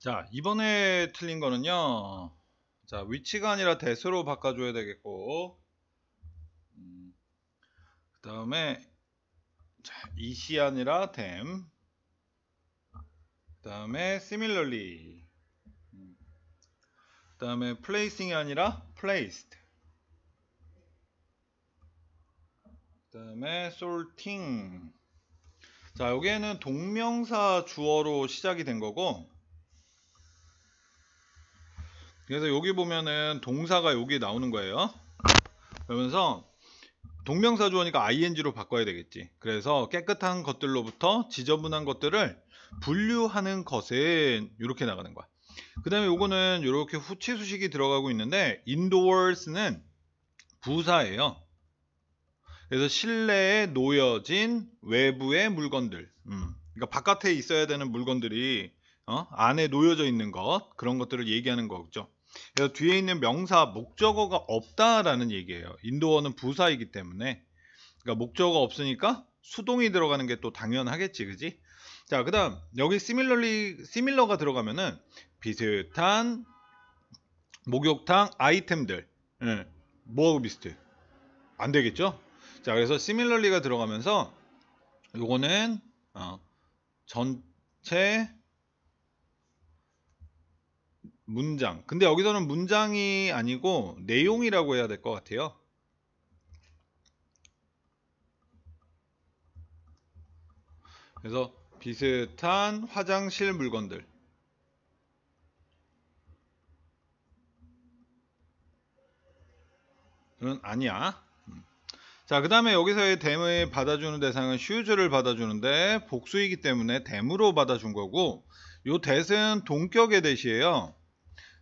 자, 이번에 틀린 거는요. 자, 위치가 아니라 대수로 바꿔줘야 되겠고. 음, 그 다음에, 자, 이시 아니라 댐. 그 다음에, similarly. 음, 그 다음에, placing이 아니라 placed. 그 다음에, sorting. 자, 여기에는 동명사 주어로 시작이 된 거고, 그래서 여기 보면은 동사가 여기 나오는 거예요. 그러면서 동명사 주어니까 ing로 바꿔야 되겠지. 그래서 깨끗한 것들로부터 지저분한 것들을 분류하는 것은 이렇게 나가는 거야. 그 다음에 요거는 이렇게 후치 수식이 들어가고 있는데 indoors는 부사예요. 그래서 실내에 놓여진 외부의 물건들. 음, 그러니까 바깥에 있어야 되는 물건들이 어? 안에 놓여져 있는 것 그런 것들을 얘기하는 거죠. 뒤에 있는 명사 목적어가 없다라는 얘기예요. 인도어는 부사이기 때문에 그러니까 목적어 없으니까 수동이 들어가는 게 또 당연하겠지, 그지? 자, 그다음 여기 similarly similar가 들어가면은 비슷한 목욕탕 아이템들, 예, 뭐하고 비슷해? 안 되겠죠? 자, 그래서 similarly가 들어가면서 요거는 어, 전체 문장. 근데 여기서는 문장이 아니고 내용이라고 해야 될 것 같아요. 그래서 비슷한 화장실 물건들. 은 아니야. 음. 자, 그 다음에 여기서의 them을 받아주는 대상은 shoes를 받아주는데 복수이기 때문에 them으로 받아준 거고 요 that은 동격의 대시예요.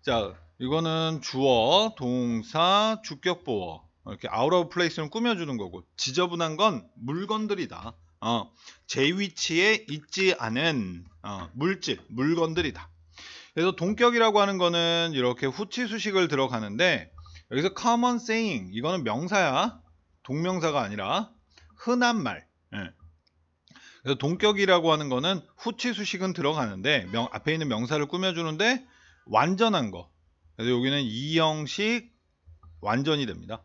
자, 이거는 주어, 동사, 주격보어 이렇게 out of place를 꾸며주는 거고 지저분한 건 물건들이다. 어, 제 위치에 있지 않은 어, 물질, 물건들이다. 그래서 동격이라고 하는 거는 이렇게 후치 수식을 들어가는데 여기서 common saying 이거는 명사야. 동명사가 아니라 흔한 말. 예. 그래서 동격이라고 하는 거는 후치 수식은 들어가는데 명, 앞에 있는 명사를 꾸며주는데 완전한 거. 그래서 여기는 이 형식 완전이 됩니다.